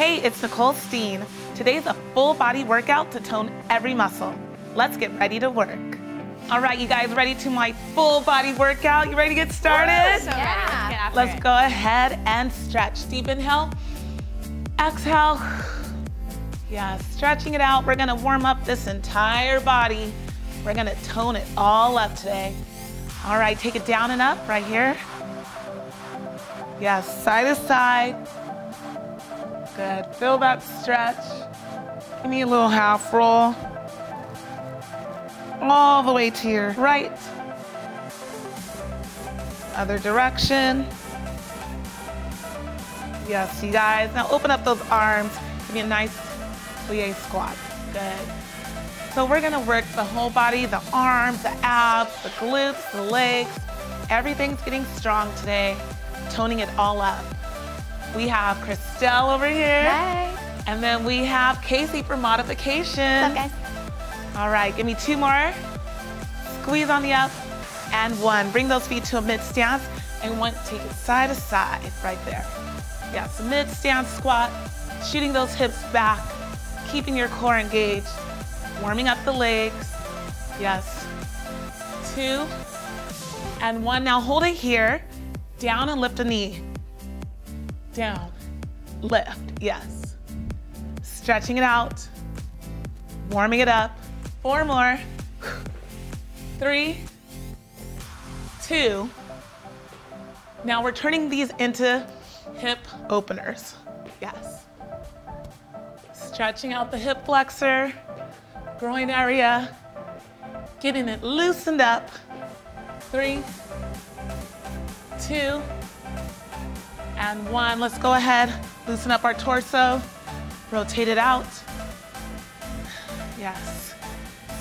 Hey, it's Nicole Steen. Today's a full body workout to tone every muscle. Let's get ready to work. All right, you guys ready to my full body workout? You ready to get started? So yeah. Let's go ahead and stretch. Deep inhale, exhale. Yeah, stretching it out. We're gonna warm up this entire body. We're gonna tone it all up today. All right, take it down and up right here. Yes, side to side. Good, feel that stretch. Give me a little half roll. All the way to your right. Other direction. Yes, you guys. Now open up those arms. Give me a nice plie squat. Good. So we're gonna work the whole body, the arms, the abs, the glutes, the legs. Everything's getting strong today, toning it all up. We have Christelle over here. Hey. And then we have Casey for modification. What's up, guys? All right, give me two more. Squeeze on the up and one. Bring those feet to a mid stance and one, take it side to side right there. Yeah, so mid stance squat, shooting those hips back, keeping your core engaged, warming up the legs. Yes. Two and one. Now hold it here. Down and lift a knee. Down, lift, yes. Stretching it out, warming it up. Four more. Three, two. Now we're turning these into hip openers. Yes. Stretching out the hip flexor, groin area, getting it loosened up. Three, two, and one. Let's go ahead, loosen up our torso, rotate it out. Yes.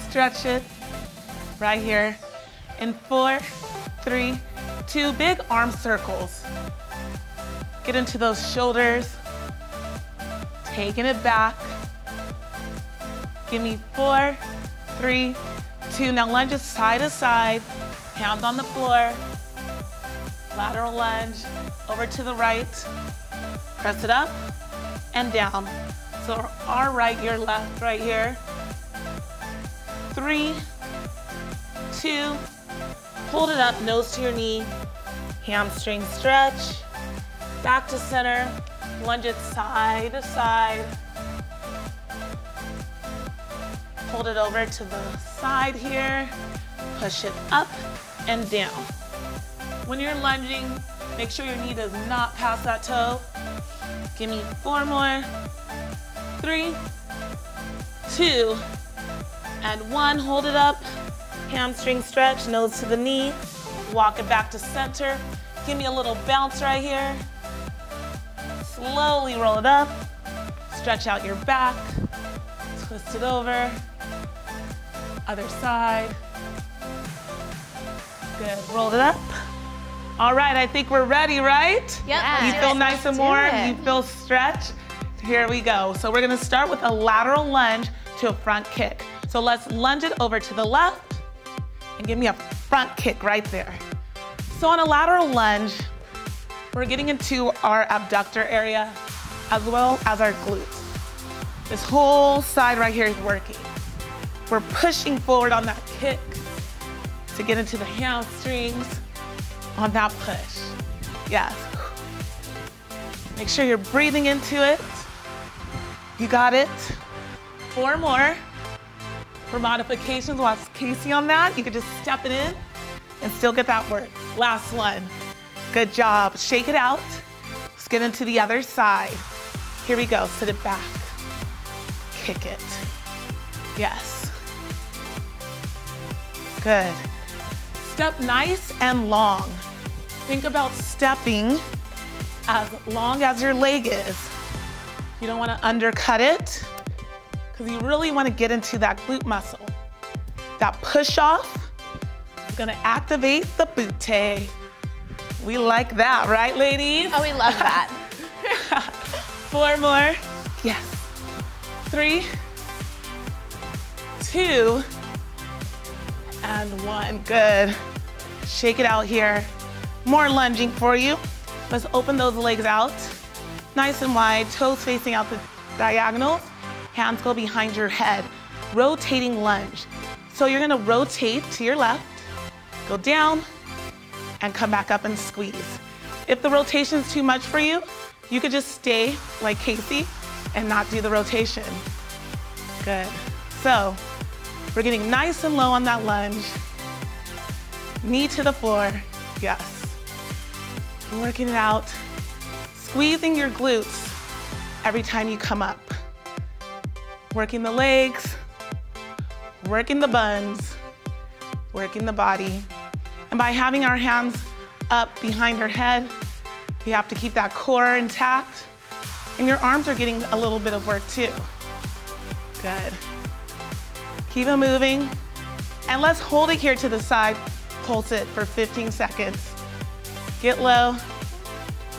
Stretch it right here. In four, three, two, big arm circles. Get into those shoulders. Taking it back. Give me four, three, two. Now lunges side to side, hands on the floor. Lateral lunge, over to the right. Press it up and down. So our right, your left, right here. Three, two, hold it up, nose to your knee, hamstring stretch, back to center, lunge it side to side. Hold it over to the side here, push it up and down. When you're lunging, make sure your knee does not pass that toe. Give me four more, three, two, and one. Hold it up, hamstring stretch, nose to the knee. Walk it back to center. Give me a little bounce right here. Slowly roll it up. Stretch out your back. Twist it over. Other side. Good, roll it up. All right, I think we're ready, right? Yep. You feel nice and warm, you feel stretched. Here we go. So we're gonna start with a lateral lunge to a front kick. So let's lunge it over to the left and give me a front kick right there. So on a lateral lunge, we're getting into our abductor area as well as our glutes. This whole side right here is working. We're pushing forward on that kick to get into the hamstrings on that push. Yes. Make sure you're breathing into it. You got it. Four more. For modifications, we'll Casey on that. You could just step it in and still get that work. Last one. Good job. Shake it out. Let's get into the other side. Here we go. Sit it back. Kick it. Yes. Good. Step nice and long. Think about stepping as long as your leg is. You don't want to undercut it because you really want to get into that glute muscle. That push off is going to activate the butte. We like that, right, ladies? Oh, we love that. Four more. Yes. Three, two, and one. Good. Shake it out here. More lunging for you. Let's open those legs out. nice and wide, toes facing out the diagonals, hands go behind your head, rotating lunge. So you're gonna rotate to your left, go down, and come back up and squeeze. If the rotation is too much for you, you could just stay like Casey and not do the rotation. Good. So we're getting nice and low on that lunge. Knee to the floor, yes. Working it out. Squeezing your glutes every time you come up. Working the legs, working the buns, working the body. And by having our hands up behind our head, we have to keep that core intact. And your arms are getting a little bit of work too. Good. Keep it moving. And let's hold it here to the side. Pulse it for 15 seconds. Get low.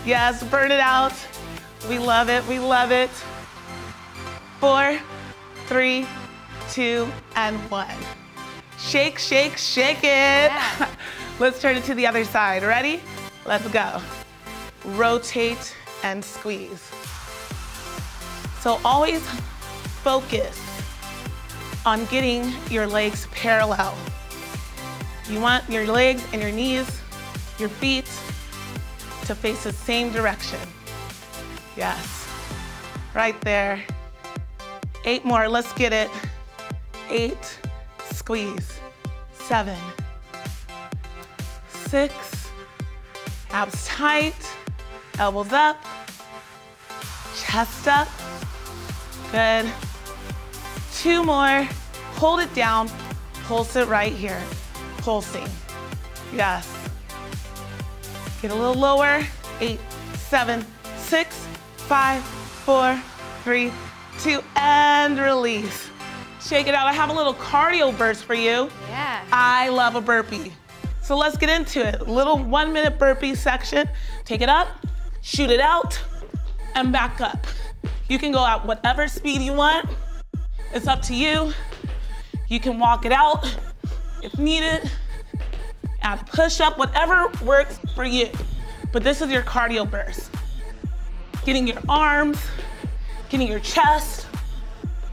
Yes, burn it out. We love it, we love it. Four, three, two, and one. Shake, shake, shake it. Yeah. Let's turn it to the other side. Ready? Let's go. Rotate and squeeze. So always focus on getting your legs parallel. You want your legs and your knees, your feet to face the same direction. Yes, right there. Eight more, let's get it. Eight, squeeze. Seven, six, abs tight, elbows up, chest up. Good. Two more. Hold it down. Pulse it right here. Pulsing. Yes. Get a little lower. Eight, seven, six, five, four, three, two, and release. Shake it out. I have a little cardio burst for you. Yeah. I love a burpee. So let's get into it. Little one minute burpee section. Take it up, shoot it out, and back up. You can go at whatever speed you want. It's up to you. You can walk it out if needed. Add push up, whatever works for you. But this is your cardio burst. Getting your arms, getting your chest,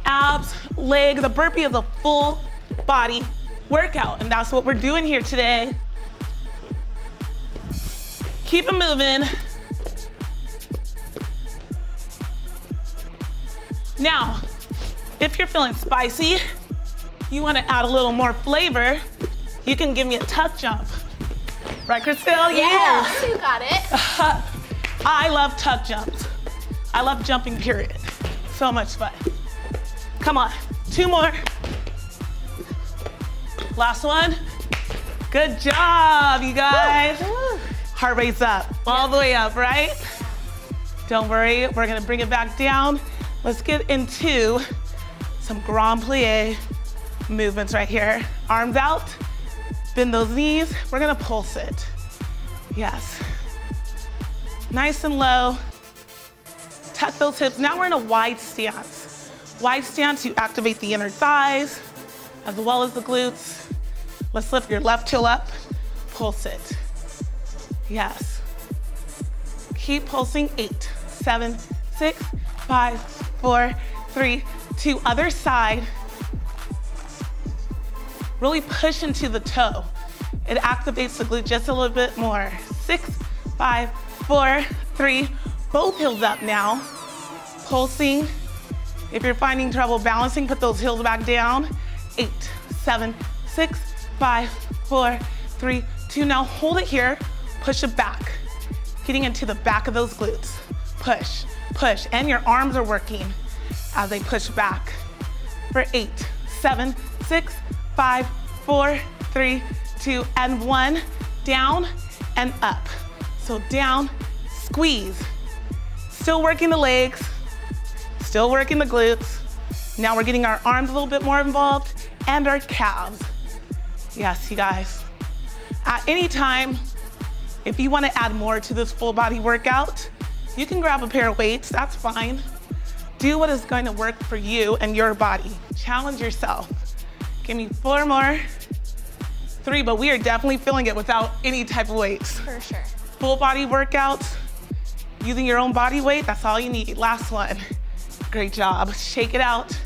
abs, legs. The burpee is a full body workout, and that's what we're doing here today. Keep it moving. Now, if you're feeling spicy, you wanna add a little more flavor, you can give me a tuck jump. Right, Crystal? Yeah, you got it. I love tuck jumps. I love jumping, period. So much fun. Come on, two more. Last one. Good job, you guys. Heart rate's up, all the way up, right? Don't worry, we're gonna bring it back down. Let's get into some grand plie movements right here. Arms out, bend those knees. We're gonna pulse it. Yes. Nice and low. Tuck those hips. Now we're in a wide stance. Wide stance, you activate the inner thighs as well as the glutes. Let's lift your left heel up, pulse it. Yes. Keep pulsing, eight, seven, six, five, four, three, two, other side. Really push into the toe. It activates the glute just a little bit more. Six, five, four, three, both heels up now. Pulsing. If you're finding trouble balancing, put those heels back down. Eight, seven, six, five, four, three, two. Now hold it here, push it back. Getting into the back of those glutes. Push, push, and your arms are working as they push back. For eight, seven, six, five, four, three, two, and one. Down and up. So down, squeeze. Still working the legs, still working the glutes. Now we're getting our arms a little bit more involved and our calves. Yes, you guys. At any time, if you wanna add more to this full body workout, you can grab a pair of weights, that's fine. Do what is going to work for you and your body. Challenge yourself. Give me four more. Three, but we are definitely feeling it without any type of weights. For sure. Full body workouts. Using your own body weight, that's all you need. Last one. Great job. Shake it out.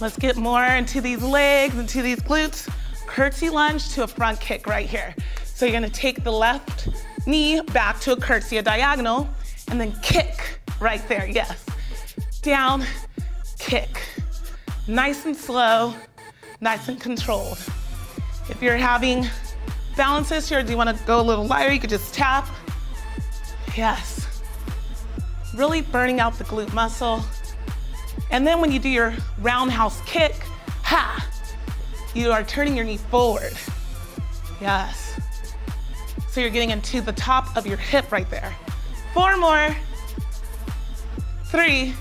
Let's get more into these legs, into these glutes. Curtsy lunge to a front kick right here. So you're gonna take the left knee back to a curtsy, a diagonal, and then kick right there, yes. Down, kick. Nice and slow, nice and controlled. If you're having balance issue or do you wanna go a little lighter, you could just tap. Yes. Really burning out the glute muscle. And then when you do your roundhouse kick, ha, you are turning your knee forward. Yes. So you're getting into the top of your hip right there. Four more. Three,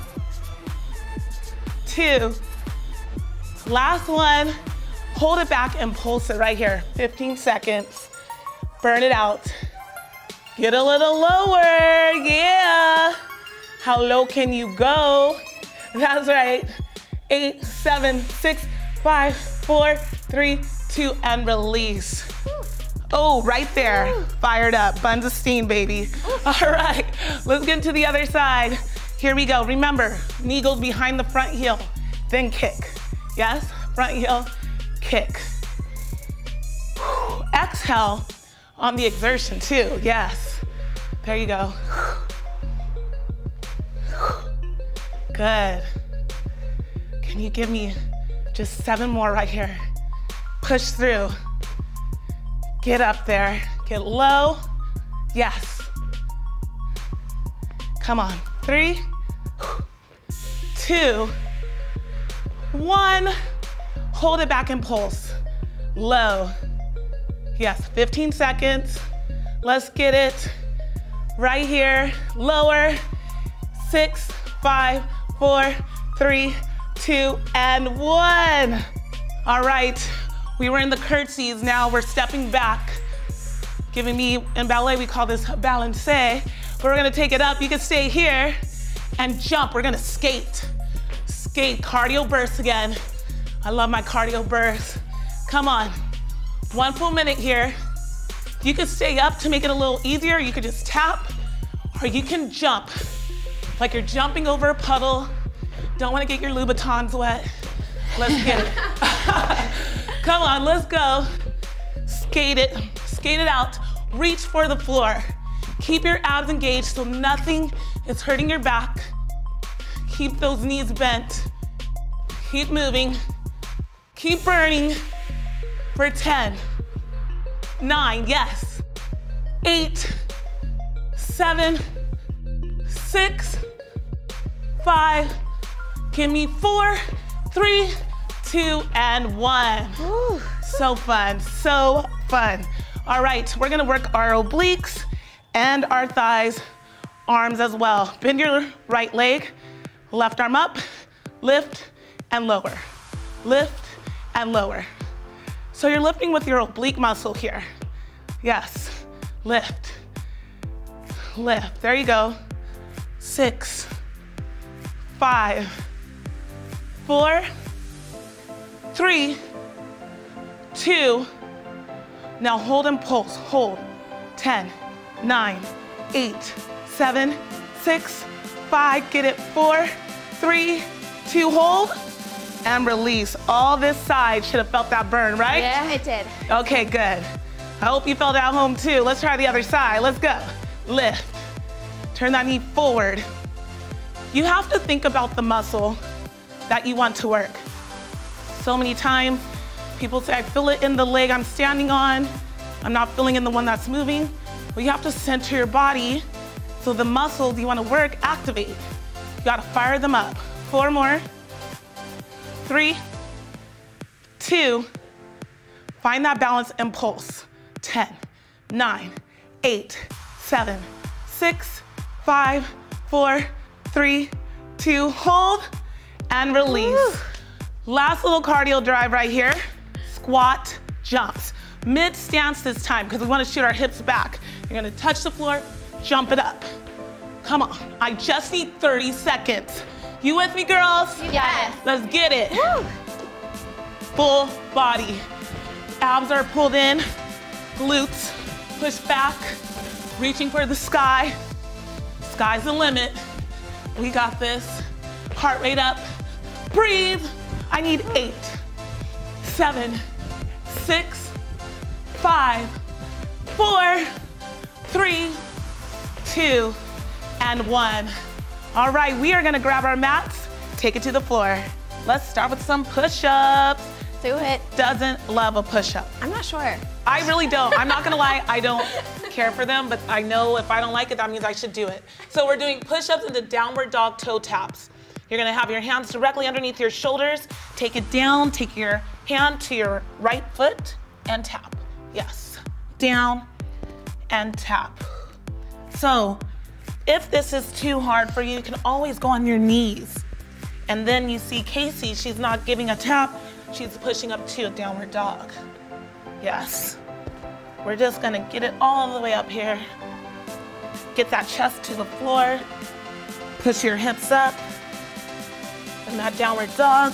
two, last one. Hold it back and pulse it right here. 15 seconds. Burn it out. Get a little lower, yeah. How low can you go? That's right. Eight, seven, six, five, four, three, two, and release. Oh, right there. Fired up. Buns of steam, baby. All right, let's get to the other side. Here we go. Remember, knee goes behind the front heel, then kick. Yes, front heel, kick. Exhale on the exertion too. Yes. There you go. Good. Can you give me just seven more right here? Push through. Get up there. Get low. Yes. Come on. Three, two, one. Hold it back and pulse. Low. Yes, 15 seconds. Let's get it. Right here. Lower. Six, five, four, three, two, and one. All right, we were in the curtsies. Now we're stepping back. Giving me, in ballet, we call this balance. Eh? But we're gonna take it up. You can stay here and jump. We're gonna skate. Skate, cardio burst again. I love my cardio bursts. Come on, one full minute here. You can stay up to make it a little easier. You could just tap, or you can jump like you're jumping over a puddle. Don't wanna get your Louboutins wet. Let's get it. Come on, let's go. Skate it, skate it out. Reach for the floor. Keep your abs engaged so nothing is hurting your back. Keep those knees bent. Keep moving. Keep burning for 10, nine, yes, eight, seven, six, five, give me four, three, two, and one. Ooh. So fun, so fun. All right, we're gonna work our obliques and our thighs, arms as well. Bend your right leg, left arm up, lift and lower. Lift and lower. So you're lifting with your oblique muscle here. Yes, lift, lift. There you go. Six, five, four, three, two. Now hold and pulse, hold. 10, nine, eight, seven, six, five, get it, four, three, two, hold, and release. All this side should have felt that burn, right? Yeah, it did. Okay, good. I hope you felt at home too. Let's try the other side. Let's go. Lift. Turn that knee forward. You have to think about the muscle that you want to work. So many times, people say, I feel it in the leg I'm standing on. I'm not feeling in the one that's moving. Well, you have to center your body so the muscles you want to work activate. You got to fire them up. Four more three, two, find that balance and pulse. 10, 9, 8, 7, 6, 5, 4, 3, 2, hold, and release. Woo. Last little cardio drive right here. Squat jumps. Mid stance this time because we want to shoot our hips back. You're gonna touch the floor, jump it up. Come on, I just need 30 seconds. You with me, girls? Yes. Let's get it. Woo. Full body. Abs are pulled in, glutes push back, reaching for the sky. Sky's the limit. We got this. Heart rate up. Breathe. I need eight, seven, six, five, four, three, two, and one. All right, we are gonna grab our mats, take it to the floor. Let's start with some push-ups. Do it. Doesn't love a push-up. I'm not sure. I really don't. I'm not gonna lie, I don't care for them, but I know if I don't like it, that means I should do it. So we're doing push-ups into downward dog toe taps. You're gonna have your hands directly underneath your shoulders. Take it down, take your hand to your right foot and tap. Yes, down and tap. So if this is too hard for you, you can always go on your knees. And then you see Casey, she's not giving a tap, she's pushing up to a downward dog. Yes. We're just gonna get it all the way up here. Get that chest to the floor. Push your hips up. And that downward dog.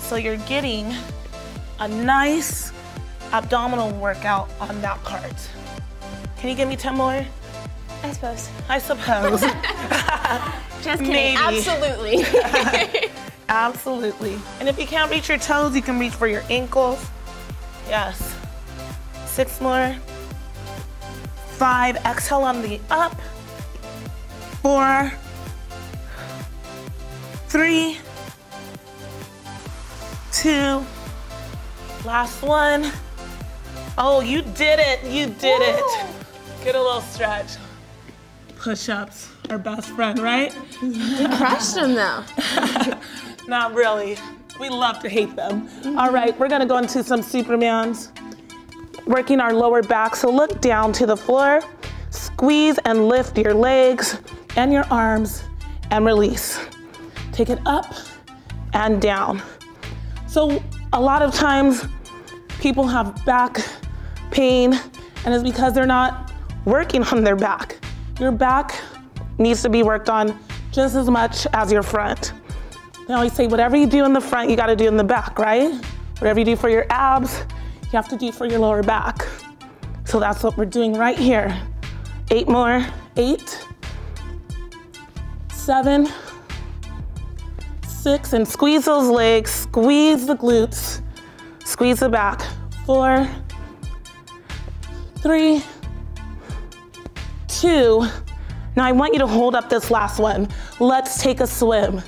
So you're getting a nice abdominal workout on that part. Can you give me 10 more? I suppose. I suppose. Just kidding. Maybe. Absolutely. Absolutely. And if you can't reach your toes, you can reach for your ankles. Yes. Six more. Five. Exhale on the up. Four. Three. Two. Last one. Oh, you did it. You did it. Get a little stretch. Push ups, our best friend, right? Crushed them though. Not really. We love to hate them. All right, we're gonna go into some Supermans. Working our lower back, so look down to the floor. Squeeze and lift your legs and your arms and release. Take it up and down. So a lot of times people have back pain and it's because they're not working on their back. Your back needs to be worked on just as much as your front. They always say, whatever you do in the front, you gotta do in the back, right? Whatever you do for your abs, you have to do for your lower back. So that's what we're doing right here. Eight more, eight, seven, six, and squeeze those legs, squeeze the glutes, squeeze the back. Four, three, two. Now I want you to hold up this last one. Let's take a swim.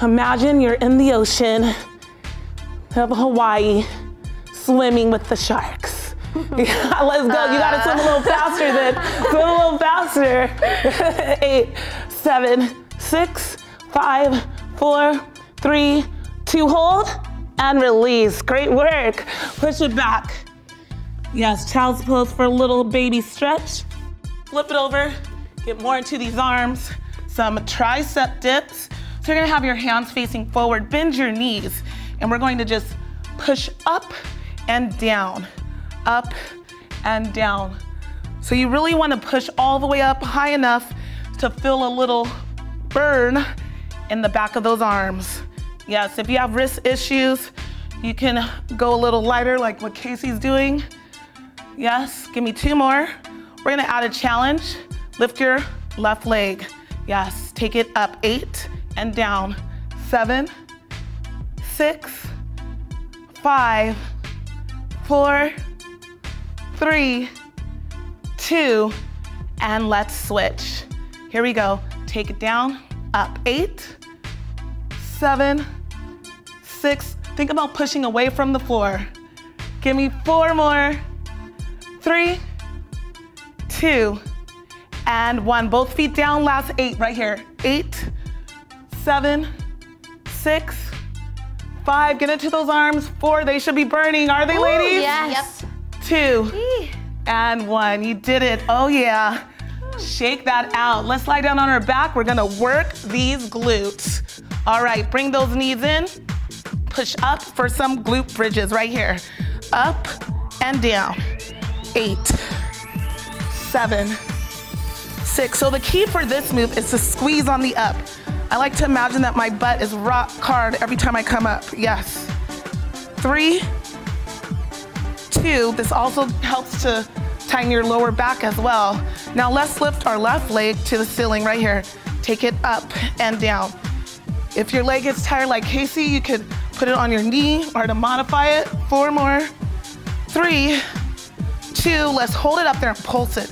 Imagine you're in the ocean of Hawaii swimming with the sharks. Yeah, let's go. You gotta swim a little faster then. Swim a little faster. Eight, seven, six, five, four, three, two, hold, and release. Great work. Push it back. Yes, child's pose for a little baby stretch. Flip it over, get more into these arms. Some tricep dips. So you're gonna have your hands facing forward, bend your knees, and we're going to just push up and down, up and down. So you really wanna push all the way up high enough to feel a little burn in the back of those arms. Yes, if you have wrist issues, you can go a little lighter like what Casey's doing. Yes, give me two more. We're gonna add a challenge. Lift your left leg. Yes, take it up eight and down. Seven, six, five, four, three, two, and let's switch. Here we go. Take it down, up eight, seven, six. Think about pushing away from the floor. Give me four more. Three, two, and one. Both feet down, last eight right here. Eight, seven, six, five. Get into those arms. Four, they should be burning. Are they, Ooh, ladies? yes. Two, and one. You did it. Oh, yeah. Shake that out. Let's lie down on our back. We're gonna work these glutes. All right, bring those knees in. Push up for some glute bridges right here. Up and down. Eight, seven, six. So the key for this move is to squeeze on the up. I like to imagine that my butt is rock hard every time I come up. Yes. Three, two. This also helps to tighten your lower back as well. Now let's lift our left leg to the ceiling right here. Take it up and down. If your leg gets tired like Casey, you could put it on your knee or to modify it. Four more. Three, two, let's hold it up there and pulse it.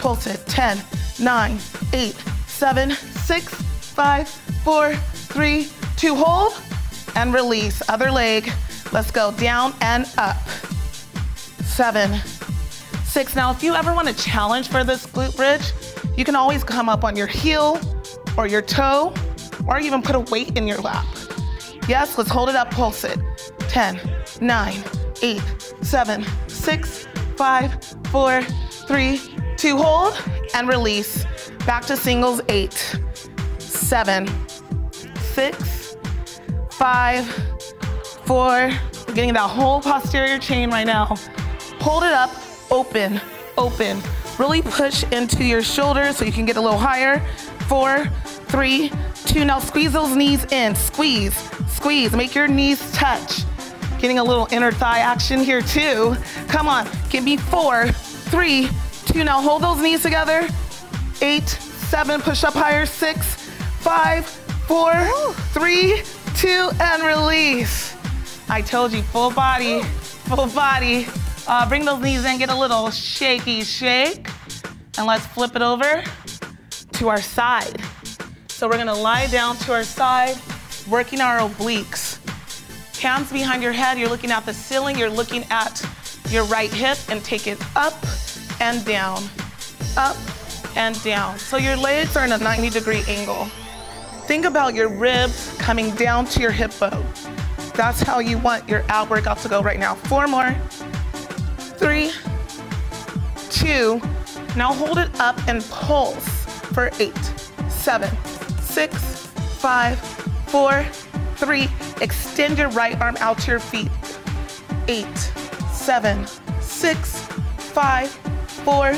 Pulse it. 10, 9, 8, 7, 6, 5, 4, 3, 2, hold and release. Other leg. Let's go down and up. Seven, six. Now, if you ever want to challenge for this glute bridge, you can always come up on your heel or your toe, or even put a weight in your lap. Yes, let's hold it up, pulse it. 10, 9, 8, 7, 6, 5, 4, 3, 2, hold and release. Back to singles, 8, 7, 6, 5, 4, we're getting that whole posterior chain right now. Hold it up, open, open. Really push into your shoulders so you can get a little higher. Four, three, two. Now squeeze those knees in. Squeeze, squeeze. Make your knees touch. Getting a little inner thigh action here too. Come on, give me four, three, two. Now hold those knees together. Eight, seven, push up higher. Six, five, four, three, two, and release. I told you, full body, full body. Uh, bring those knees in, get a little shaky shake. And let's flip it over to our side. So we're gonna lie down to our side, working our obliques. Hands behind your head, you're looking at the ceiling, you're looking at your right hip and take it up and down, up and down. So your legs are in a 90 degree angle. Think about your ribs coming down to your hip bone. That's how you want your ab workout to go right now. Four more. Three, two. Now hold it up and pulse for eight, seven, six, five, four, three. Extend your right arm out to your feet. Eight, seven, six, five, four,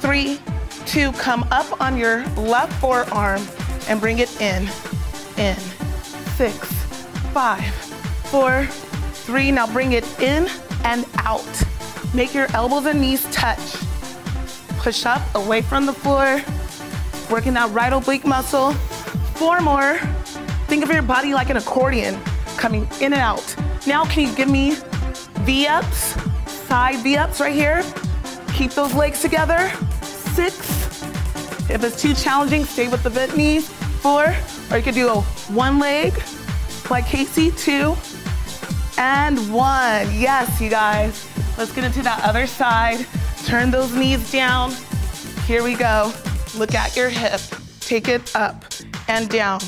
three, two. Come up on your left forearm and bring it in, in. Six, five, four, three. Now bring it in and out. Make your elbows and knees touch. Push up away from the floor. Working that right oblique muscle. Four more. Think of your body like an accordion, coming in and out. Now can you give me V-ups, side V-ups right here? Keep those legs together. Six. If it's too challenging, stay with the bent knees. Four, or you could do a one leg, like Casey, two, and one. Yes, you guys. Let's get into that other side. Turn those knees down. Here we go. Look at your hip. Take it up and down.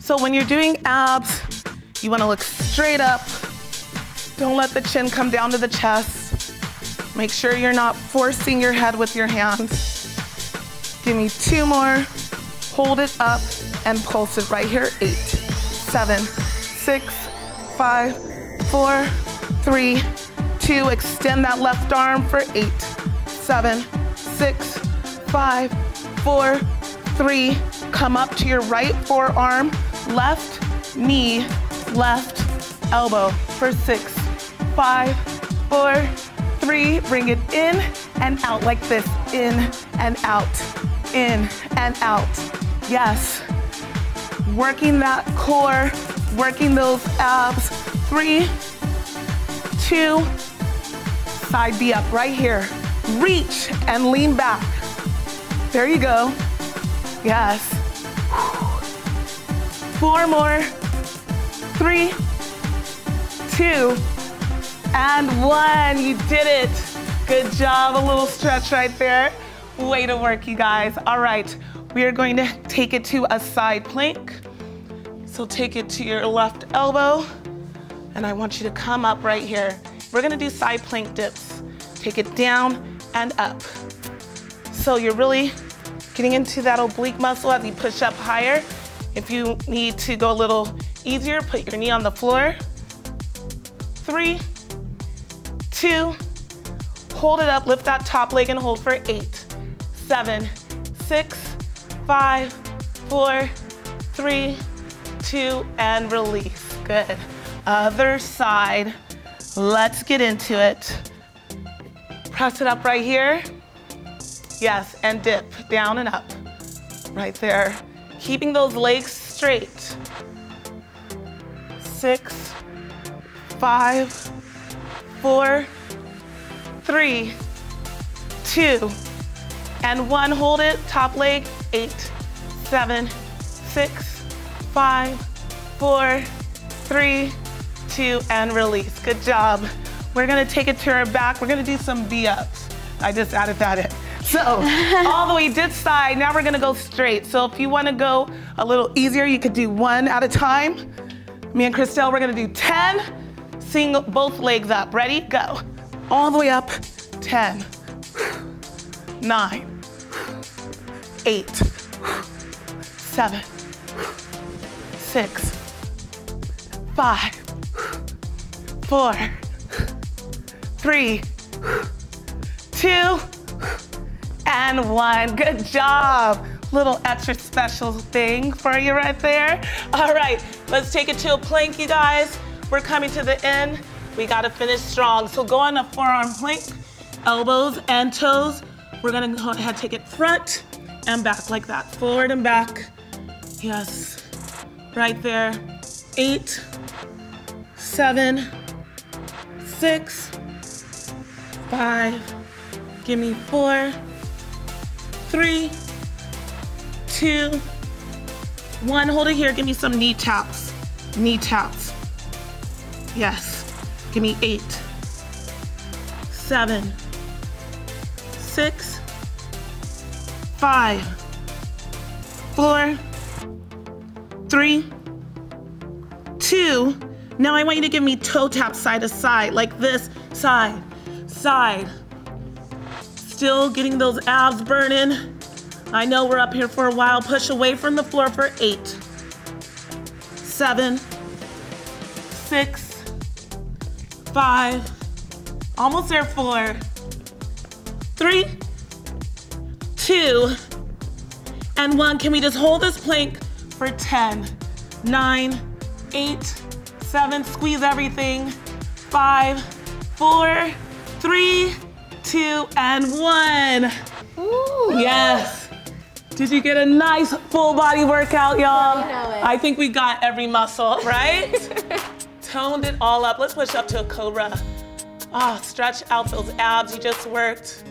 So when you're doing abs, you wanna look straight up. Don't let the chin come down to the chest. Make sure you're not forcing your head with your hands. Give me two more. Hold it up and pulse it right here. Eight, seven, six, five, four, three, two. Extend that left arm for eight, seven, six, five, four, three. Come up to your right forearm, left knee, left elbow for six, five, four, three. Bring it in and out like this. In and out, in and out. Yes. Working that core, working those abs. Three, two, side V-up right here. Reach and lean back. There you go. Yes. Four more. Three, two, and one. You did it. Good job. A little stretch right there. Way to work, you guys. All right, we are going to take it to a side plank. So take it to your left elbow, and I want you to come up right here. We're gonna do side plank dips. Take it down and up. So you're really getting into that oblique muscle as you push up higher. If you need to go a little easier, put your knee on the floor. Three, two, hold it up, lift that top leg and hold for eight, seven, six, five, four, three, two, and release. Good. Other side. Let's get into it. Press it up right here. Yes, and dip down and up. Right there. Keeping those legs straight. Six, five, four, three, two, and one. Hold it. Top leg. Eight, seven, six, five, four, three, two, and release. Good job. We're gonna take it to our back. We're gonna do some V-ups. I just added that in. So all the way this side, now we're gonna go straight. So if you wanna go a little easier, you could do one at a time. Me and Christelle, we're gonna do 10, single, both legs up. Ready? Go. All the way up, 10, nine, eight, seven, six, five, four, three, two, and one. Good job. Little extra special thing for you right there. All right, let's take it to a plank, you guys. We're coming to the end. We gotta finish strong. So go on a forearm plank, elbows and toes. We're gonna go ahead, take it front and back like that. Forward and back. Yes, right there. Eight, seven, six, five, give me four, three, two, one. Hold it here. Give me some knee taps. Knee taps. Yes. Give me eight, seven, six, five, four, three, two. Now I want you to give me toe taps side to side, like this, side, side. Still getting those abs burning. I know we're up here for a while. Push away from the floor for eight, seven, six, five, almost there, four, three, two, and one. Can we just hold this plank for 10, nine, eight, seven, squeeze everything, five, four, three, two, and one. Ooh. Yes. Did you get a nice full body workout, y'all? You know it. I think we got every muscle, right? Toned it all up. Let's push up to a cobra. Ah, stretch out those abs you just worked.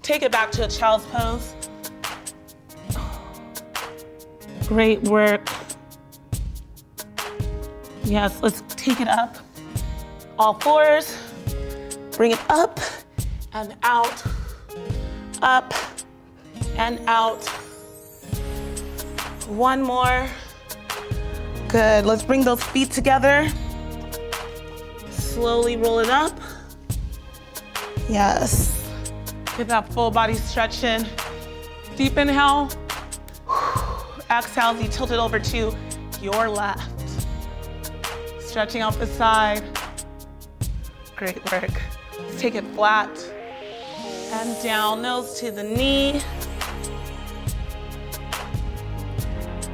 Take it back to a child's pose. Great work. Yes, let's take it up. All fours. Bring it up and out, up and out. One more. Good. Let's bring those feet together. Slowly roll it up. Yes. Get that full body stretch in. Deep inhale. Exhale as you tilt it over to your left. Stretching out the side. Great work. Let's take it flat. And down, nose to the knee.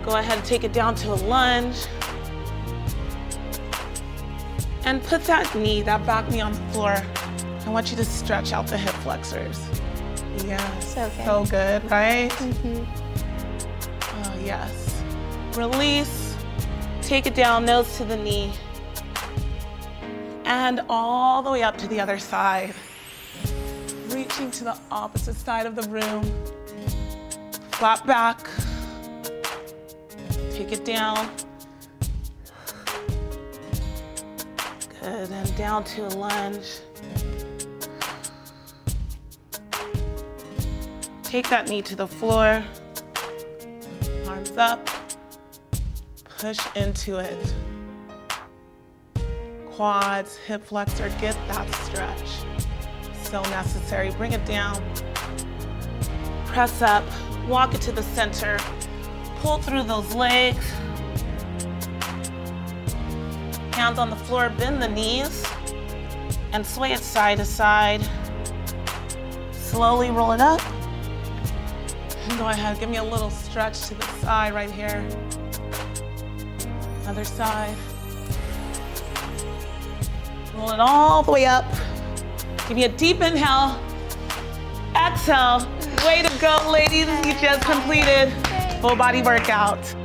Go ahead and take it down to a lunge. And put that knee, that back knee on the floor. I want you to stretch out the hip flexors. Yeah, So good. so good, right? Mhm. Oh, yes. Release. Take it down, nose to the knee. And all the way up to the other side. Reaching to the opposite side of the room. Flat back. Take it down. Good, and down to a lunge. Take that knee to the floor. Arms up. Push into it. Quads, hip flexor, get that stretch. So necessary. Bring it down. Press up. Walk it to the center. Pull through those legs. Hands on the floor, bend the knees and sway it side to side. Slowly roll it up. Go ahead, give me a little stretch to the side right here. Other side. Roll it all the way up. Give me a deep inhale. exhale. Way to go, ladies. You just completed full body workout.